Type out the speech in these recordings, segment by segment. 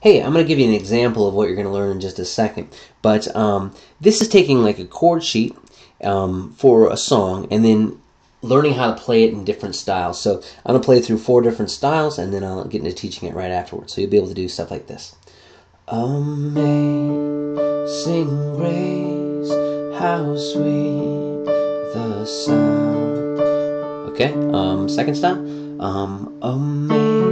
hey, I'm going to give you an example of what you're going to learn in just a second. But um, this is taking like a chord sheet um, for a song and then learning how to play it in different styles. So I'm going to play through four different styles and then I'll get into teaching it right afterwards. So you'll be able to do stuff like this. Amazing grace, how sweet the sound. Okay, um, second style. Um, amazing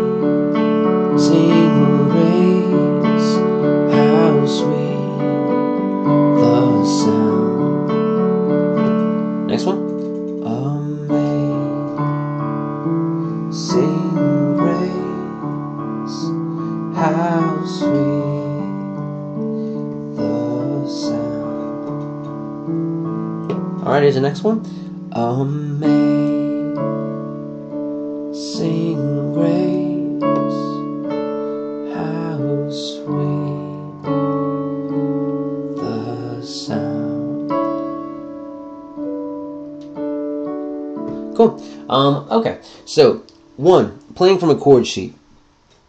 How sweet the sound. All right, here's the next one. Amazing grace, how sweet the sound. Cool. Um, okay, so one, playing from a chord sheet.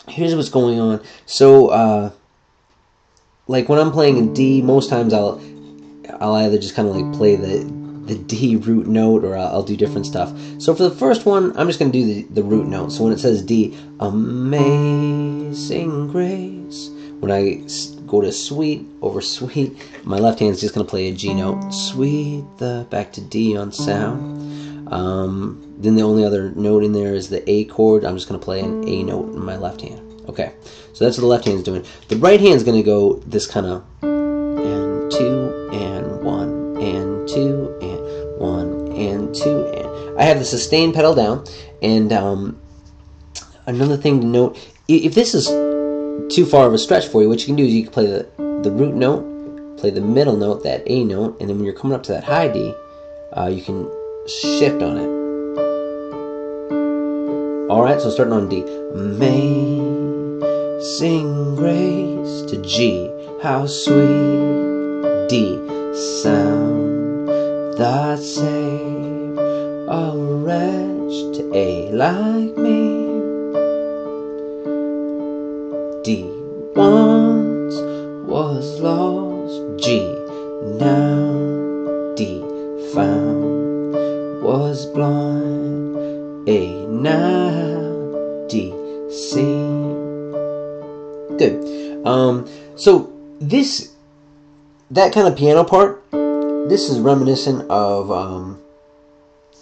Here's what's going on. So, uh, like when I'm playing in D, most times I'll I'll either just kind of like play the the D root note or I'll, I'll, do different stuff. So for the first one, I'm just going to do the, the root note. So when it says D, Amazing Grace. When I go to sweet over sweet, my left hand's just going to play a G note. Sweet, the back to D on sound. Um, then the only other note in there is the A chord. I'm just going to play an A note in my left hand. Okay, so that's what the left hand's doing. The right hand's going to go this kind of and two and one and two and one and two and I have the sustain pedal down and um, another thing to note if this is too far of a stretch for you what you can do is you can play the, the root note play the middle note that A note and then when you're coming up to that high D uh, you can shift on it. Alright so starting on D. Amazing grace to G. How sweet D sound. That save a wretch to A like me. D once was lost, G now D found was blind, A now D seen. Good. Um, so this that kind of piano part, this is reminiscent of. Um,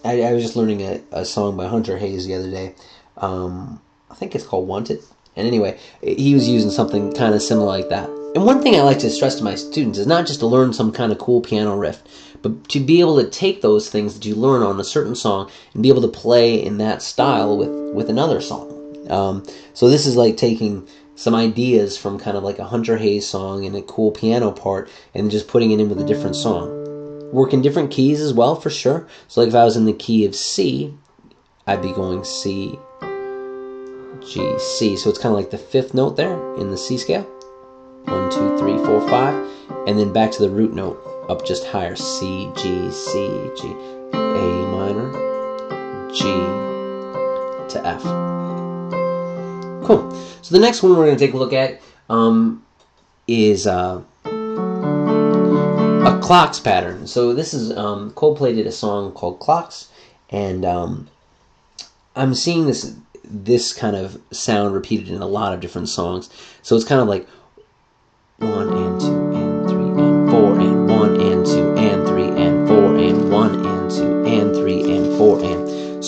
I, I was just learning a, a song by Hunter Hayes the other day. Um, I think it's called Wanted. And anyway, he was using something kind of similar like that. And one thing I like to stress to my students is not just to learn some kind of cool piano riff, but to be able to take those things that you learn on a certain song and be able to play in that style with, with another song. Um, so this is like taking some ideas from kind of like a Hunter Hayes song and a cool piano part and just putting it in with a different song. Work in different keys as well, for sure. So like if I was in the key of C, I'd be going C, G, C. So it's kind of like the fifth note there in the C scale. One, two, three, four, five. And then back to the root note, up just higher. C, G, C, G, A minor, G to F. Cool. So the next one we're going to take a look at um, is uh, a clocks pattern. So this is um, Coldplay did a song called Clocks, and um, I'm seeing this this kind of sound repeated in a lot of different songs. So it's kind of like one and two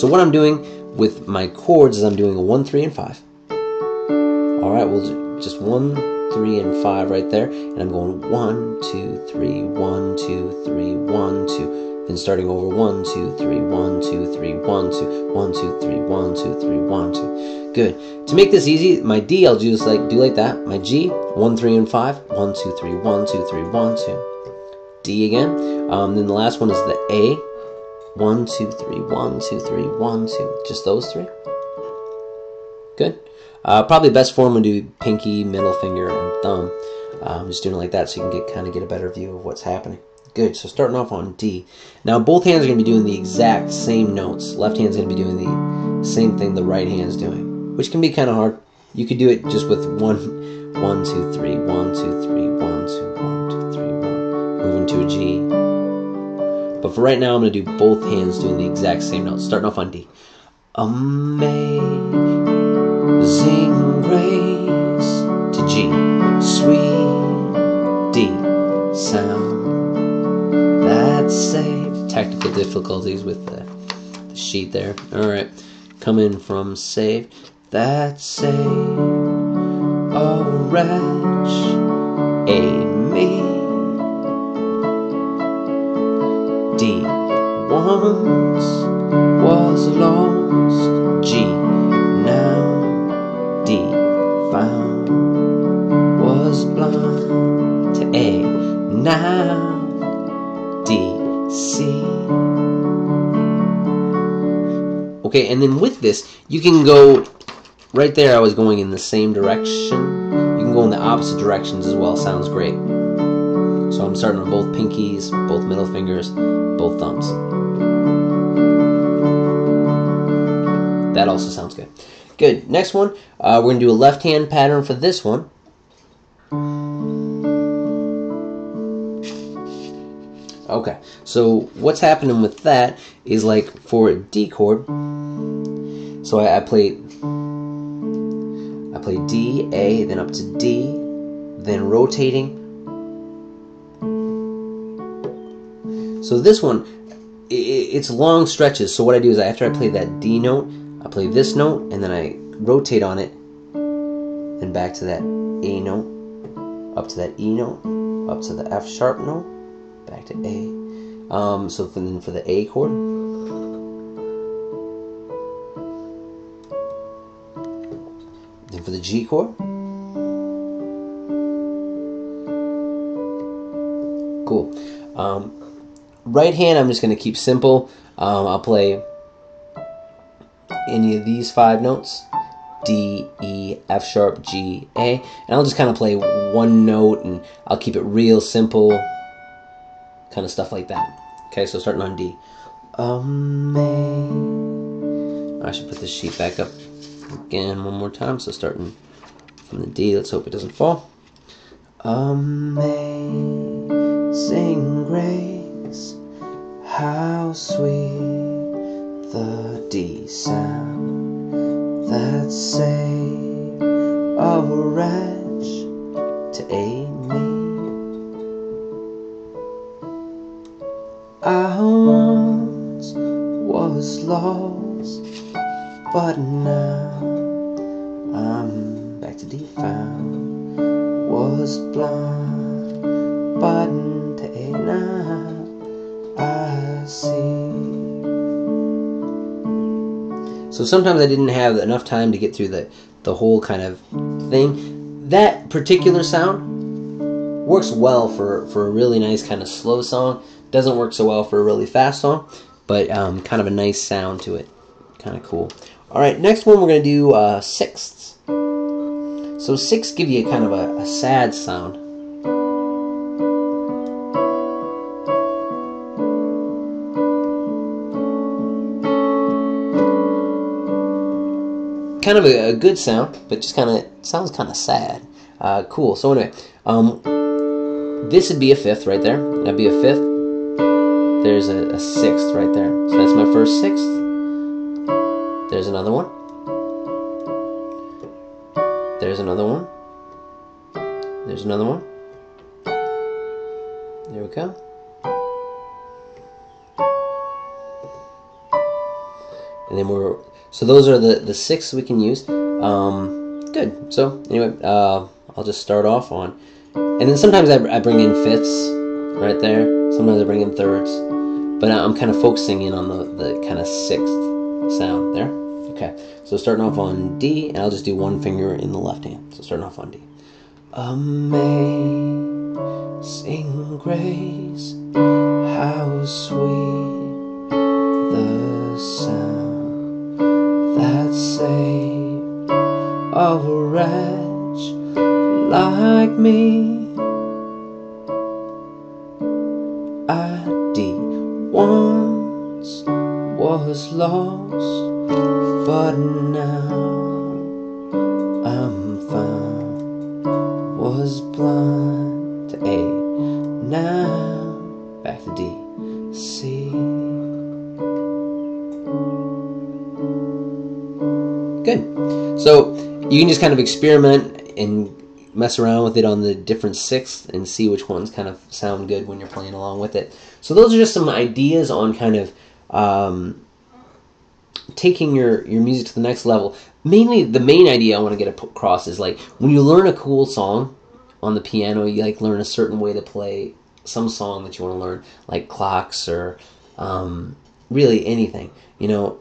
So what I'm doing with my chords is I'm doing a one, three, and five. All right, we'll just one, three, and five right there, and I'm going one, two, three, one, two, three, one, two. Then starting over one, two, three, one, two, three, one, two, one, two, three, one, two, three, one, two. Good. To make this easy, my D I'll just like do like that. My G, one, three, and five. One, two, three, one, two, three, one, two. D again. Um, then the last one is the A. One, two, three, one, two, three, one, two. Just those three. Good. Uh, probably best form would do pinky, middle finger, and thumb. Um, just doing it like that so you can get kind of get a better view of what's happening. Good. So starting off on D. Now both hands are going to be doing the exact same notes. Left hand's going to be doing the same thing the right hand's doing, which can be kind of hard. You could do it just with one, one, two, three, one, two, three, one, two, one, two, three, one, moving to a G. But for right now, I'm gonna do both hands doing the exact same notes, starting off on D. Amazing grace to G, sweet D sound that saved. Technical difficulties with the, the sheet there. All right, coming from save that saved a wretch, a once was lost. G now D found was blind to A now D C. Okay, and then with this, you can go right there. I was going in the same direction. You can go in the opposite directions as well. Sounds great. So I'm starting on both pinkies, both middle fingers, both thumbs. That also sounds good. Good. Next one, uh, we're going to do a left hand pattern for this one. Okay, so what's happening with that is like for a D chord, so I, I play I play D, A, then up to D, then rotating. So this one, it, it's long stretches. So what I do is after I play that D note, I play this note, and then I rotate on it, then back to that A note, up to that E note, up to the F sharp note, back to A. Um, so then for the A chord, then for the G chord, cool. Um, right hand, I'm just going to keep simple. Um, I'll play any of these five notes D, E, F sharp, G, A, and I'll just kind of play one note and I'll keep it real simple, kind of stuff like that. Okay, so starting on D. I should put this sheet back up again one more time. So starting from the D, let's hope it doesn't fall. Amazing grace, how sweet the D sound that saved a wretch to aid me. I once was lost, but now So sometimes I didn't have enough time to get through the, the whole kind of thing. That particular sound works well for, for a really nice kind of slow song. Doesn't work so well for a really fast song, but um, kind of a nice sound to it. Kind of cool. All right, next one we're going to do uh, sixths. So sixths give you kind of a, a sad sound. Kind of a, a, good sound, but just kind of sounds kind of sad. Uh, cool. So anyway, um, this would be a fifth right there. That'd be a fifth. There's a, a sixth right there. So that's my first sixth. There's another one. There's another one. There's another one. There we go. And then we're so those are the, the six we can use. Um, good. So anyway, uh, I'll just start off on, and then sometimes I, I bring in fifths right there. Sometimes I bring in thirds, but I'm kind of focusing in on the, the kind of sixth sound there. Okay, so starting off on D, and I'll just do one finger in the left hand. So starting off on D. Amazing grace, how sweet a wretch like me. I once was lost, but now I'm found. was blind A. Now back to D. C. Good. So you can just kind of experiment and mess around with it on the different sixths and see which ones kind of sound good when you're playing along with it. So those are just some ideas on kind of um, taking your, your music to the next level. Mainly, the main idea I want to get across is like when you learn a cool song on the piano, you like learn a certain way to play some song that you want to learn, like clocks or um, really anything. You know,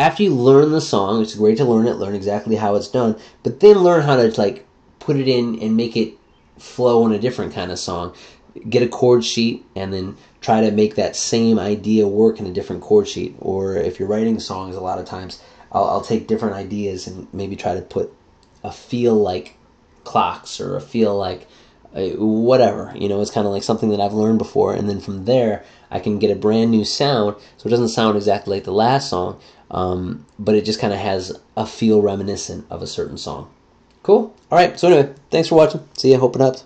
after you learn the song, it's great to learn it, learn exactly how it's done, but then learn how to like put it in and make it flow in a different kind of song. Get a chord sheet and then try to make that same idea work in a different chord sheet. Or if you're writing songs, a lot of times I'll, I'll take different ideas and maybe try to put a feel like clocks or a feel like whatever. You know, it's kind of like something that I've learned before, and then from there I can get a brand new sound. So it doesn't sound exactly like the last song, um, but it just kind of has a feel reminiscent of a certain song. Cool. All right. So anyway, thanks for watching. See you. It helps.